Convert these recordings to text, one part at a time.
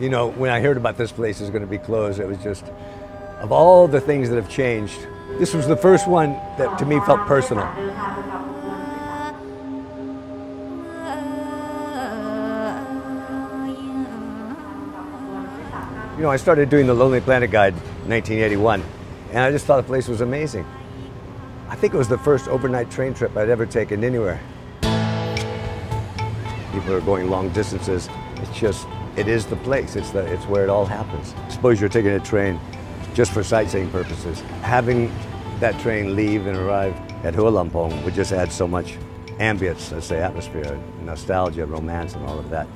You know, when I heard about this place is going to be closed, it was just, of all the things that have changed, this was the first one that to me felt personal. You know, I started doing the Lonely Planet Guide in 1981, and I just thought the place was amazing. I think it was the first overnight train trip I'd ever taken anywhere. People are going long distances. It's just, it is the place. It's, the, it's where it all happens. Suppose you're taking a train just for sightseeing purposes. Having that train leave and arrive at Hua Lamphong would just add so much ambience, let's say atmosphere, nostalgia, romance, and all of that.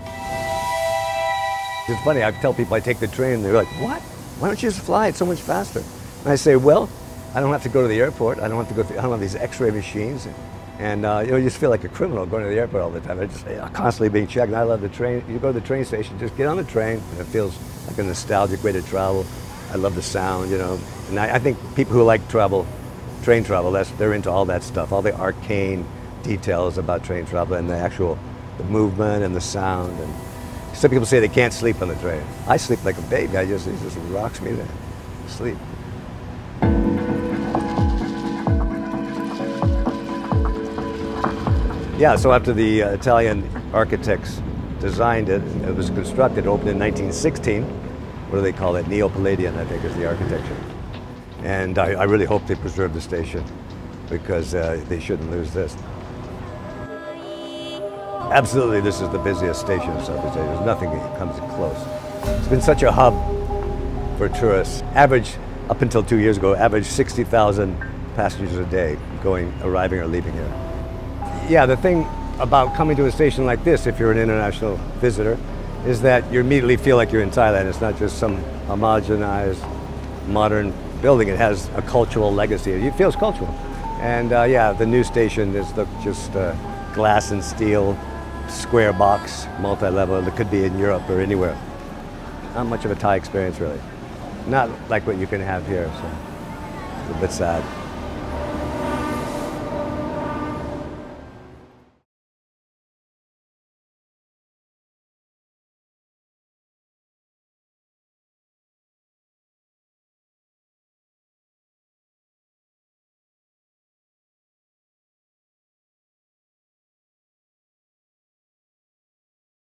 It's funny, I tell people I take the train, they're like, what? Why don't you just fly? It's so much faster. And I say, well, I don't have to go to the airport. I don't have to go through, I don't have these x-ray machines. And uh, you know, you just feel like a criminal going to the airport all the time. I just you know, constantly being checked. And I love the train. You go to the train station, just get on the train, and it feels like a nostalgic way to travel. I love the sound, you know. And I, I think people who like travel, train travel, that's, they're into all that stuff, all the arcane details about train travel and the actual the movement and the sound. And some people say they can't sleep on the train. I sleep like a baby. I just, it just rocks me to sleep. Yeah, so after the uh, Italian architects designed it, it was constructed, opened in 1916. What do they call it? Neo-Palladian, I think, is the architecture. And I, I really hope they preserve the station because uh, they shouldn't lose this. Absolutely, this is the busiest station in Southeast Asia. There's nothing that comes close. It's been such a hub for tourists. Average, up until two years ago, average 60,000 passengers a day going, arriving or leaving here. Yeah, the thing about coming to a station like this, if you're an international visitor, is that you immediately feel like you're in Thailand. It's not just some homogenized, modern building. It has a cultural legacy. It feels cultural. And uh, yeah, the new station is the, just uh, glass and steel, square box, multi-level. It could be in Europe or anywhere. Not much of a Thai experience, really. Not like what you can have here, so it's a bit sad.